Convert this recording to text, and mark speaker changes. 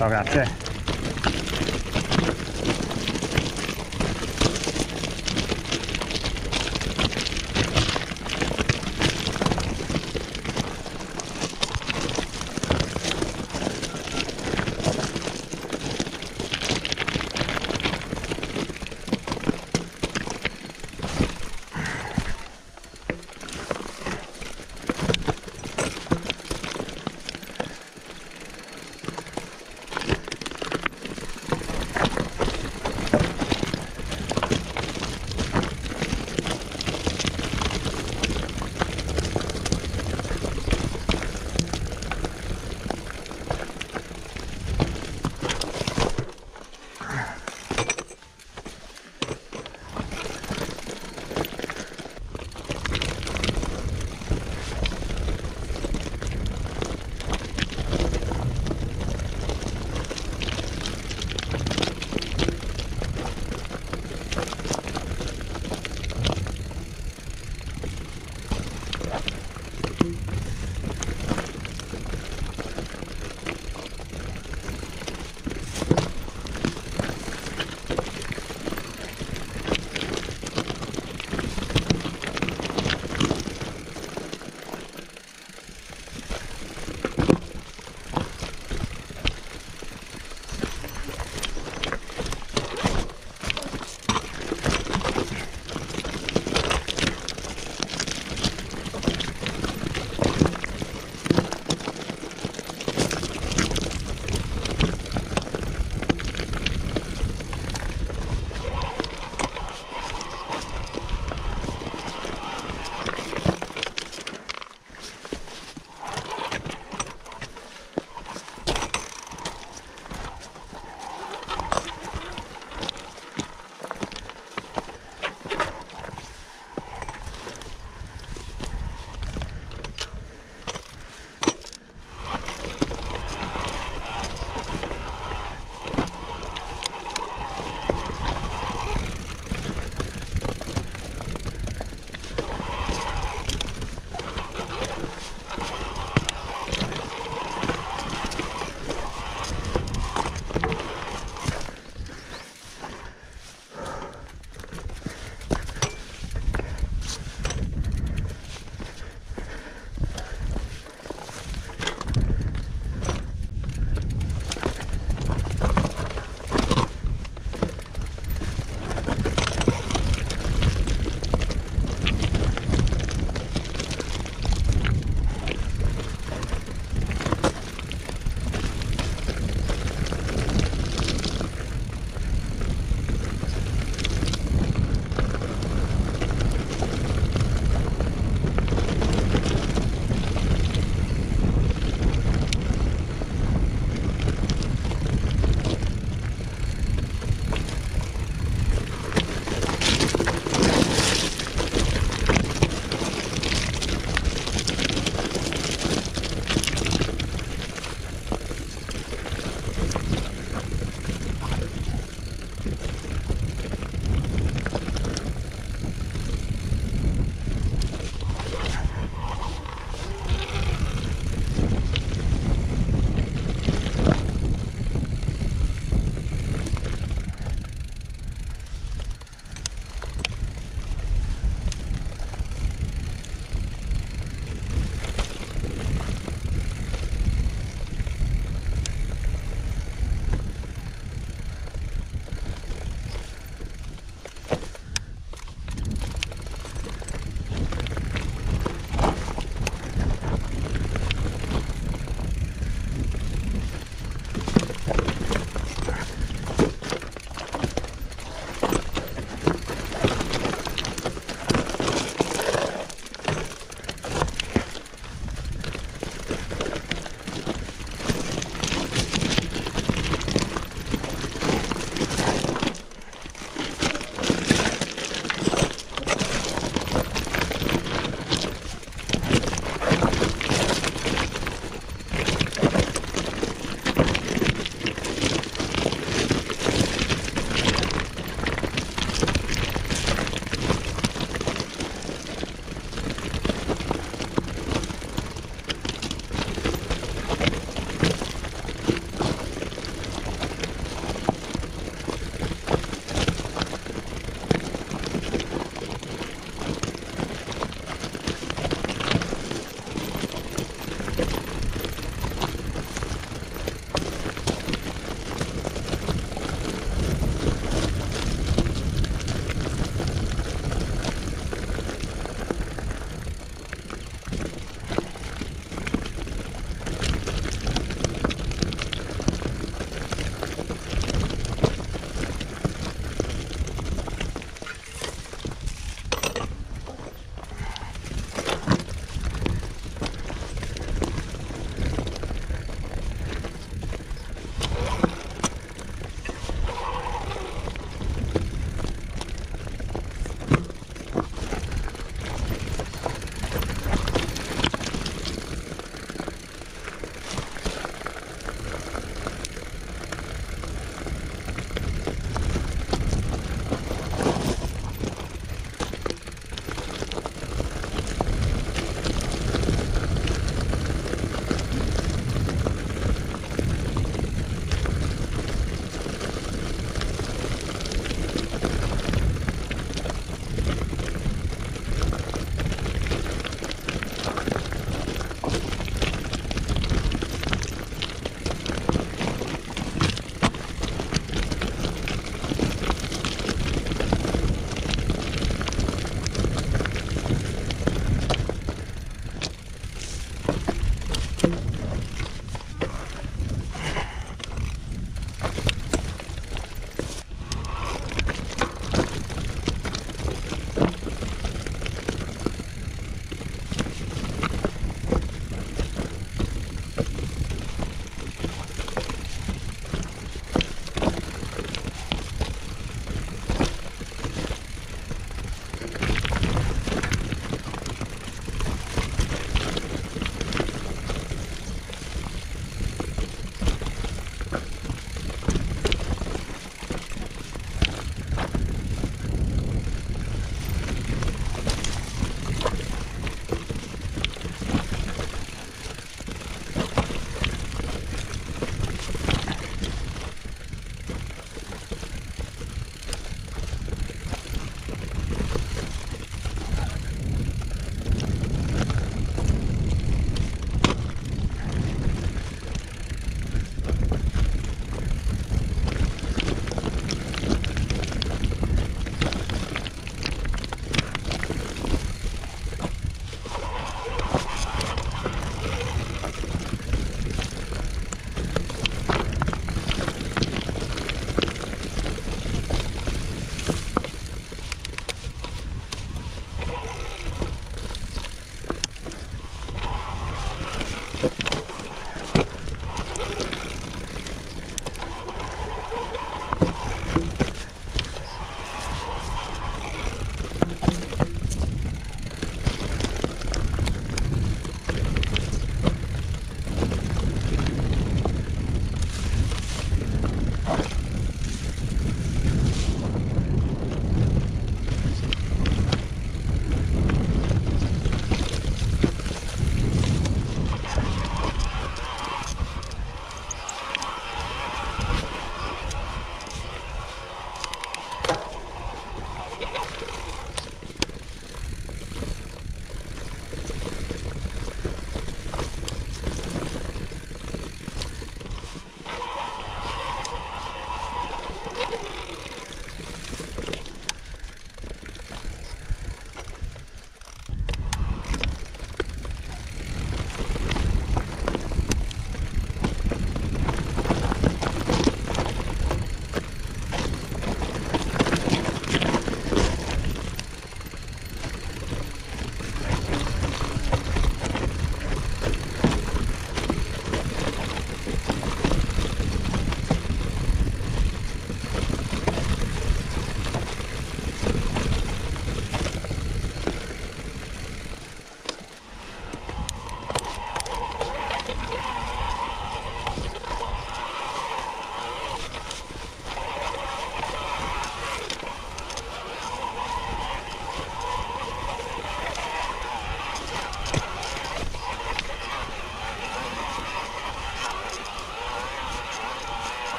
Speaker 1: Ciao, grazie.